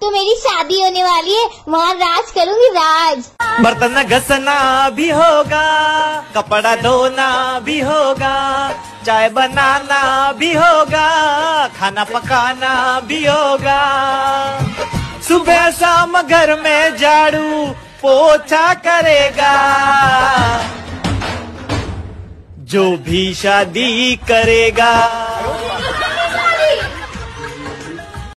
तो मेरी शादी होने वाली है। वहाँ राज करूँगी, राज। बर्तन घसना भी होगा, कपड़ा धोना भी होगा, चाय बनाना भी होगा, खाना पकाना भी होगा। सुबह शाम घर में झाड़ू पोछा करेगा। जो भी शादी करेगा।